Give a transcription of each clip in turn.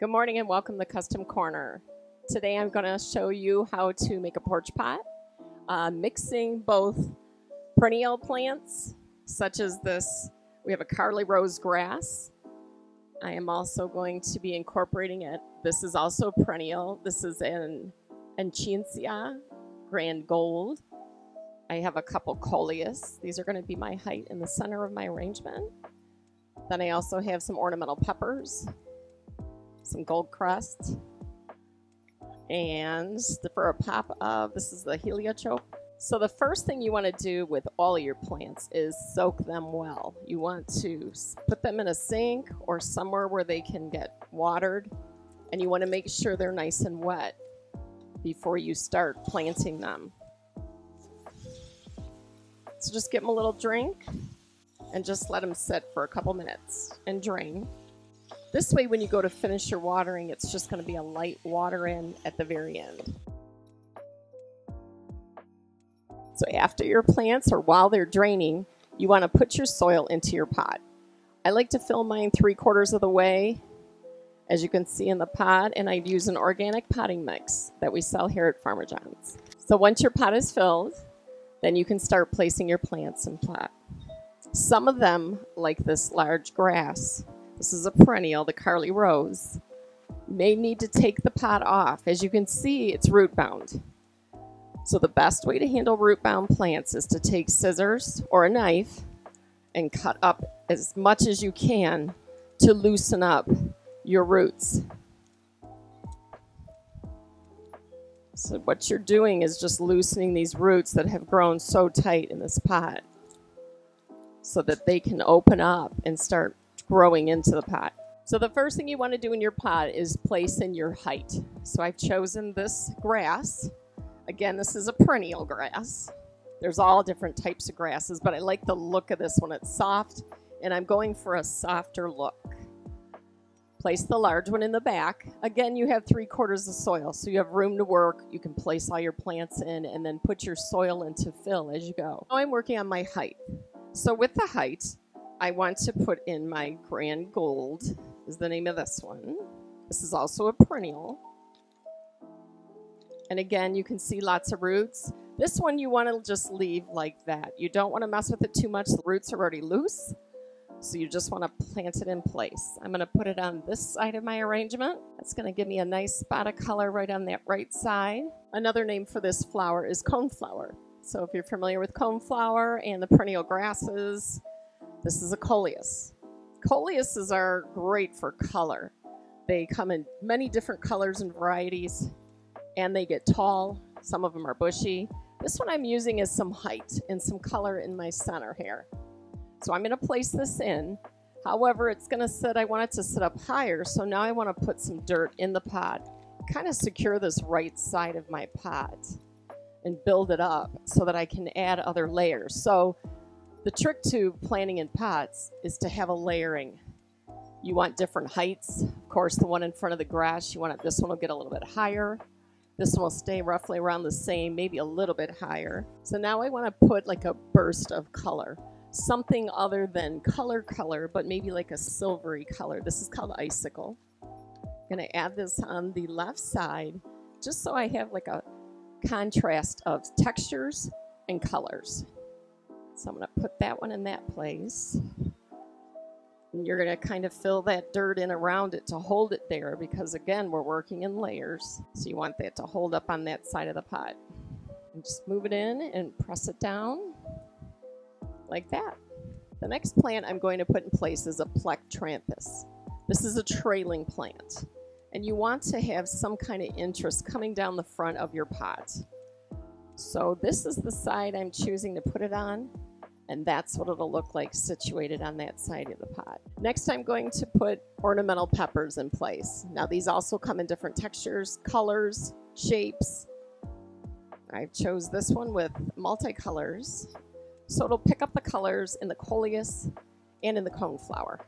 Good morning and welcome to Custom Corner. Today I'm going to show you how to make a porch pot, uh, mixing both perennial plants such as this. We have a Karley Rose grass. I am also going to be incorporating it. This is also perennial. This is an Echinacea Grand Gold. I have a couple coleus. These are going to be my height in the center of my arrangement. Then I also have some ornamental peppers some Goldcrest, and for a pop of, this is the heliotrope. So the first thing you want to do with all your plants is soak them well. You want to put them in a sink or somewhere where they can get watered, and you want to make sure they're nice and wet before you start planting them. So just give them a little drink and just let them sit for a couple minutes and drain. This way, when you go to finish your watering, it's just going to be a light water in at the very end. So after your plants or while they're draining, you want to put your soil into your pot. I like to fill mine three quarters of the way, as you can see in the pot, and I use an organic potting mix that we sell here at Farmer John's. So once your pot is filled, then you can start placing your plants in pot. Some of them, like this large grass, this is a perennial, the Karley Rose. You May need to take the pot off. As you can see, it's root bound. So the best way to handle root bound plants is to take scissors or a knife and cut up as much as you can to loosen up your roots. So what you're doing is just loosening these roots that have grown so tight in this pot so that they can open up and start growing into the pot. So the first thing you want to do in your pot is place in your height. So I've chosen this grass. Again, this is a perennial grass. There's all different types of grasses, but I like the look of this one. It's soft, and I'm going for a softer look. Place the large one in the back. Again, you have three quarters of soil, so you have room to work. You can place all your plants in and then put your soil into fill as you go. Now I'm working on my height. So with the height, I want to put in my Grand Gold, is the name of this one. This is also a perennial. And again, you can see lots of roots. This one you want to just leave like that. You don't want to mess with it too much. The roots are already loose. So you just want to plant it in place. I'm going to put it on this side of my arrangement. That's going to give me a nice spot of color right on that right side. Another name for this flower is coneflower. So if you're familiar with coneflower and the perennial grasses, this is a coleus. Coleuses are great for color. They come in many different colors and varieties, and they get tall. Some of them are bushy. This one I'm using is some height and some color in my center here. So I'm going to place this in. However, it's going to sit, I want it to sit up higher, so now I want to put some dirt in the pot, kind of secure this right side of my pot and build it up so that I can add other layers. So the trick to planting in pots is to have a layering. You want different heights. Of course, the one in front of the grass, you want it, this one will get a little bit higher. This one will stay roughly around the same, maybe a little bit higher. So now I want to put like a burst of color, something other than color color, but maybe like a silvery color. This is called icicle. I'm going to add this on the left side just so I have like a contrast of textures and colors. So I'm going to put that one in that place. And you're going to kind of fill that dirt in around it to hold it there because, again, we're working in layers. So you want that to hold up on that side of the pot. And just move it in and press it down like that. The next plant I'm going to put in place is a Plectranthus. This is a trailing plant. And you want to have some kind of interest coming down the front of your pot. So this is the side I'm choosing to put it on and that's what it'll look like situated on that side of the pot. Next I'm going to put ornamental peppers in place. Now these also come in different textures, colors, shapes. I chose this one with multicolors. So it'll pick up the colors in the coleus and in the coneflower.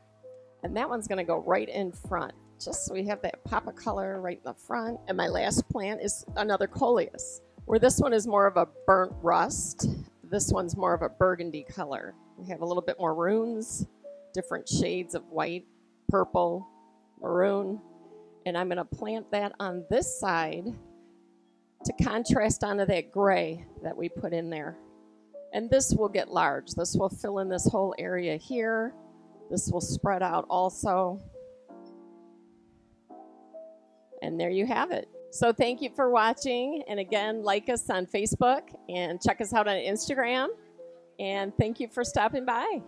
And that one's gonna go right in front, just so we have that pop of color right in the front. And my last plant is another coleus, where this one is more of a burnt rust this one's more of a burgundy color. We have a little bit more runes, different shades of white, purple, maroon. And I'm going to plant that on this side to contrast onto that gray that we put in there. And this will get large. This will fill in this whole area here. This will spread out also. And there you have it. So thank you for watching. And again, like us on Facebook and check us out on Instagram. And thank you for stopping by.